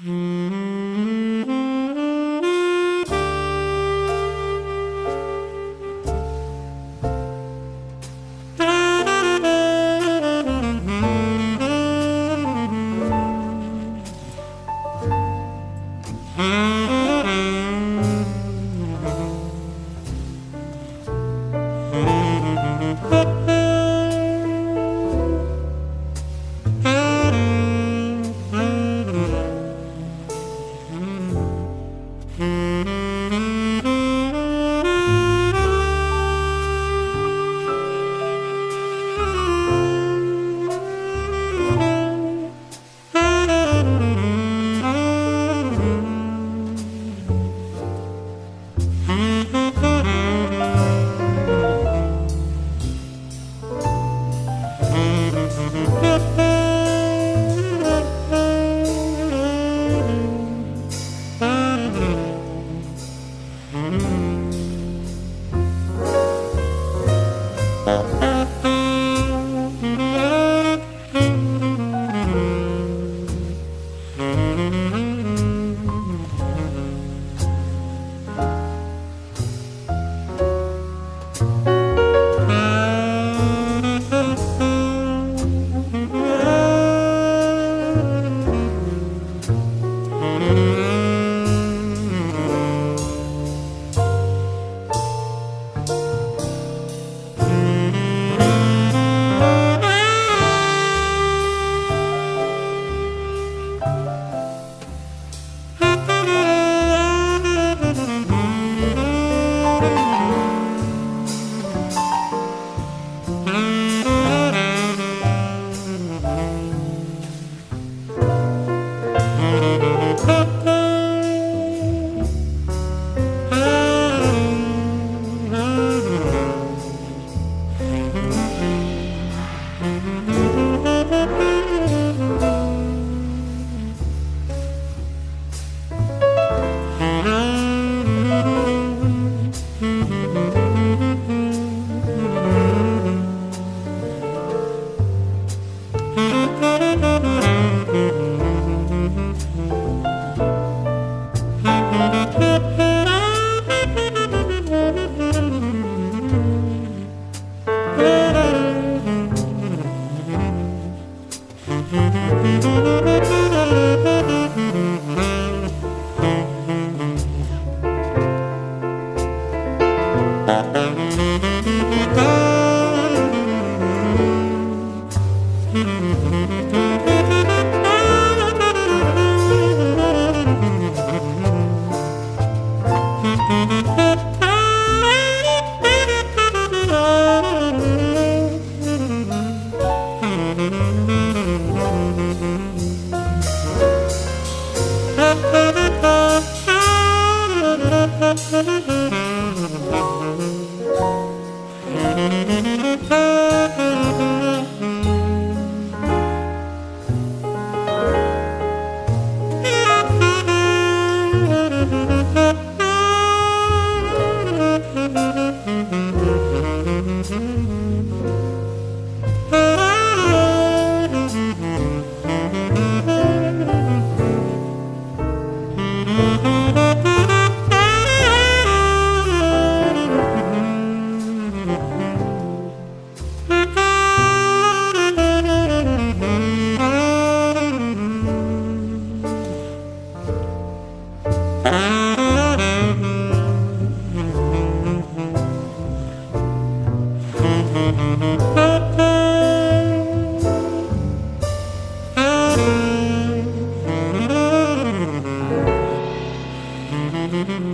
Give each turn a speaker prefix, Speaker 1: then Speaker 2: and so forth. Speaker 1: mm Thank you. Thank Thank you. Mm-hmm.